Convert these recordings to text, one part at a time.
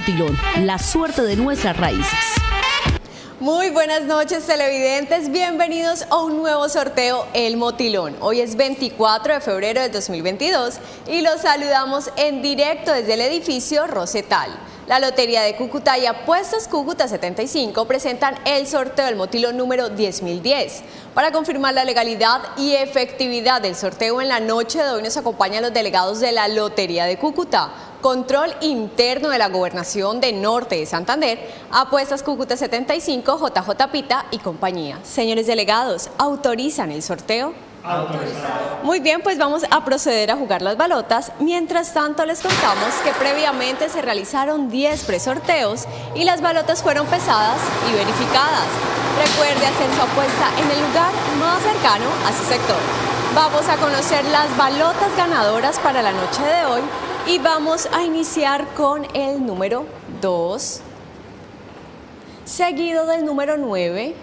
Motilón, la suerte de nuestras raíces. Muy buenas noches televidentes, bienvenidos a un nuevo sorteo El Motilón. Hoy es 24 de febrero de 2022 y los saludamos en directo desde el edificio Rosetal. La Lotería de Cúcuta y Apuestas Cúcuta 75 presentan el sorteo del Motilón número 10010. Para confirmar la legalidad y efectividad del sorteo en la noche de hoy nos acompañan los delegados de la Lotería de Cúcuta. Control Interno de la Gobernación de Norte de Santander, Apuestas Cúcuta 75, JJ Pita y compañía. Señores delegados, ¿autorizan el sorteo? Autorizado. Muy bien, pues vamos a proceder a jugar las balotas. Mientras tanto, les contamos que previamente se realizaron 10 presorteos y las balotas fueron pesadas y verificadas. Recuerde hacer su apuesta en el lugar más cercano a su sector. Vamos a conocer las balotas ganadoras para la noche de hoy y vamos a iniciar con el número 2, seguido del número 9,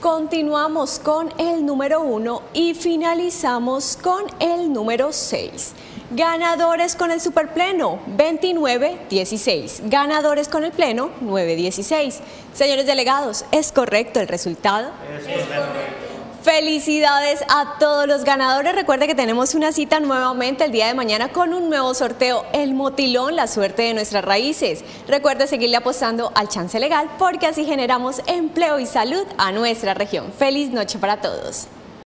continuamos con el número 1 y finalizamos con el número 6. Ganadores con el superpleno 29-16. Ganadores con el pleno 9-16. Señores delegados, ¿es correcto el resultado? Es correcto. Felicidades a todos los ganadores. Recuerde que tenemos una cita nuevamente el día de mañana con un nuevo sorteo, el motilón, la suerte de nuestras raíces. Recuerde seguirle apostando al chance legal porque así generamos empleo y salud a nuestra región. Feliz noche para todos.